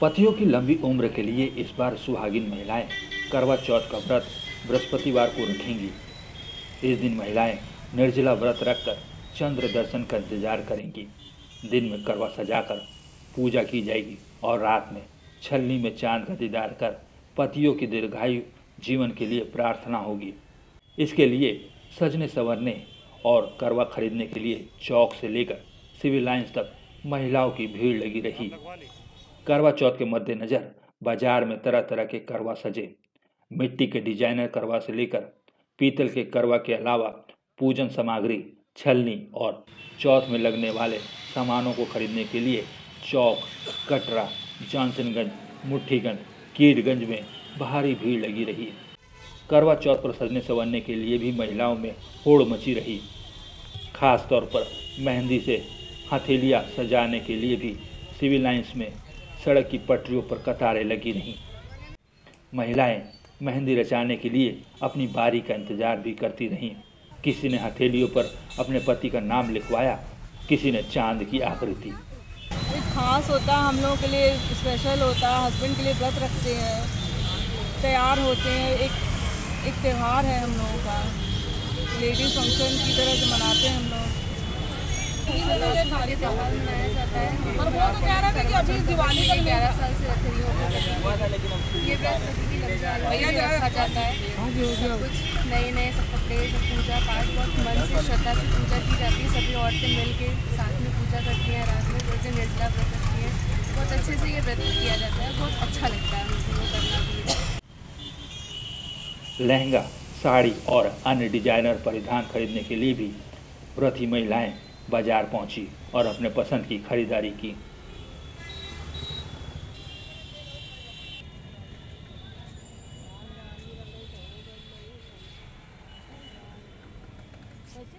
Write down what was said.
पतियों की लंबी उम्र के लिए इस बार सुहागिन महिलाएँ करवा चौथ का व्रत बृहस्पतिवार को रखेंगी। इस दिन महिलाएँ निर्जला व्रत रखकर चंद्र दर्शन का इंतज़ार करेंगी। दिन में करवा सजाकर पूजा की जाएगी और रात में छलनी में चाँद का दीदार कर पतियों की दीर्घायु जीवन के लिए प्रार्थना होगी। इसके लिए सजने संवरने और करवा खरीदने के लिए चौक से लेकर सिविल लाइन्स तक महिलाओं की भीड़ लगी रही। करवा चौथ के मद्देनज़र बाज़ार में तरह तरह के करवा सजे। मिट्टी के डिज़ाइनर करवा से लेकर पीतल के करवा के अलावा पूजन सामग्री, छलनी और चौथ में लगने वाले सामानों को खरीदने के लिए चौक, कटरा, जॉनसनगंज, मुठ्ठीगंज कीटगंज में भारी भीड़ लगी रही। करवा चौथ पर सजने संवरने के लिए भी महिलाओं में होड़ मची रही। खास तौर पर मेहंदी से हथेलियाँ सजाने के लिए भी सिविल लाइन्स में सड़क की पटरियों पर कतारें लगी रहीं। महिलाएँ मेहंदी रचाने के लिए अपनी बारी का इंतज़ार भी करती रहीं। किसी ने हथेलियों पर अपने पति का नाम लिखवाया, किसी ने चाँद की आकृति। एक खास होता हम लोगों के लिए स्पेशल होता हस्बैंड के लिए व्रत रखते हैं, तैयार होते हैं, एक एक त्यौहार है हम लोगों का। लेडीज़ फ़ंक्शन की तरह से मनाते हैं हम लोग त्यौहार मनाया जाता है नए नए पूजा की जाती है सभी साथ में पूजा करती हैं बहुत अच्छे लगता है लहंगा, साड़ी और अन्य डिज़ाइनर परिधान खरीदने के लिए भी व्रती महिलाएँ बाज़ार पहुँची और अपने पसंद की खरीदारी की। भी